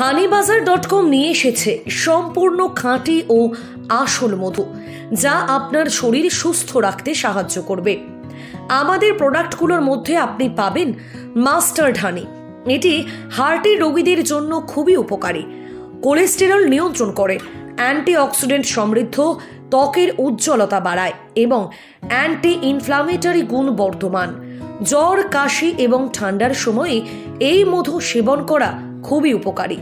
হানিবাজার dot কম নিয়ে এসেছে সম্পূর্ণ খাঁটি ও আসল মধু, যা আপনার শরীর সুস্থ রাখতে সাহায্য করবে। আমাদের প্রোডাক্টগুলোর মধ্যে আপনি পাবেন মাস্টার্ড হানি। এটি হার্টের রোগীদের জন্য খুবই উপকারী। কোলেস্টেরল নিয়ন্ত্রণ করে, অ্যান্টিঅক্সিডেন্ট সমৃদ্ধ, ত্বকের উজ্জ্বলতা বাড়ায় এবং অ্যান্টি ইনফ্লামেটরি গুণ বর্ধমান। জ্বর, কাশি এবং ঠান্ডার সময়ে এই মধু সেবন করা খুবই উপকারী।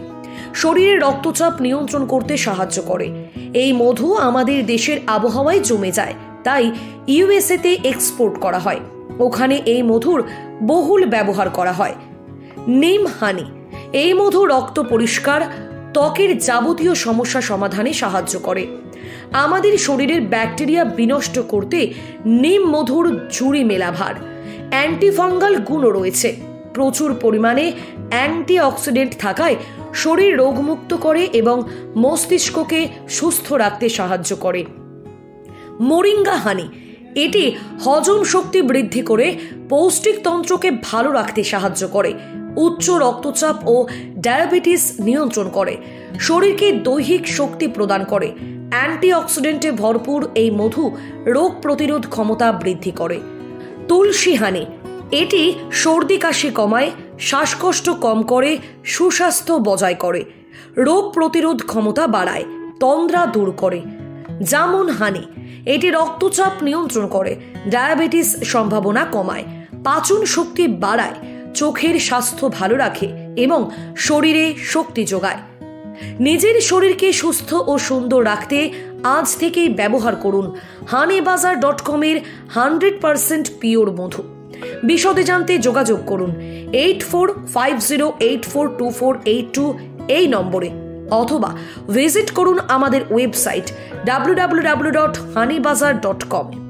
শরীরে রক্তচাপ নিয়ন্ত্রণ করতে সাহায্য করে। এই মধু আমাদের দেশের আবহাওয়ায় জমে যায়, তাই ইউএসএতে এক্সপোর্ট করা হয়। ওখানে এই মধুর বহুল ব্যবহার করা হয়। নিম হানি, এই মধু রক্ত পরিষ্কার, ত্বকের যাবতীয় সমস্যা সমাধানে সাহায্য করে। আমাদের শরীরের ব্যাকটেরিয়া বিনষ্ট করতে নিম মধুর ঝুড়ি মেলাভার, অ্যান্টিফাঙ্গাল গুণও রয়েছে। প্রচুর পরিমাণে অ্যান্টিঅক্সিডেন্ট থাকায় শরীর রোগমুক্ত করে এবং মস্তিষ্ককে সুস্থ রাখতে সাহায্য করে। মোরিঙ্গা হানি, এটি হজম শক্তি বৃদ্ধি করে পৌষ্টিকতন্ত্রকে ভালো রাখতে সাহায্য করে, উচ্চ রক্তচাপ ও ডায়াবেটিস নিয়ন্ত্রণ করে, শরীরকে দৈহিক শক্তি প্রদান করে, অ্যান্টিঅক্সিডেন্টে ভরপুর এই মধু রোগ প্রতিরোধ ক্ষমতা বৃদ্ধি করে। তুলসী হানি এটি সর্দি কাশি কমায়, শ্বাসকষ্ট কম করে, সুস্বাস্থ্য বজায় করে, রোগ প্রতিরোধ ক্ষমতা বাড়ায়, তন্দ্রা দূর করে। জামুন হানি, এটি রক্তচাপ নিয়ন্ত্রণ করে, ডায়াবেটিস সম্ভাবনা কমায়, পাচন শক্তি বাড়ায়, চোখের স্বাস্থ্য ভালো রাখে এবং শরীরে শক্তি যোগায়। নিজের শরীরকে সুস্থ ও সুন্দর রাখতে আজ থেকেই ব্যবহার করুন হানিবাজার ডট কমের হান্ড্রেড পারসেন্ট পিওর মধু। বিশদে জানতে যোগাযোগ করুন eight four five zero eight four two four eight two এই নম্বরে, অথবা ভিজিট করুন আমাদের website W W W dot Honeybazar dot com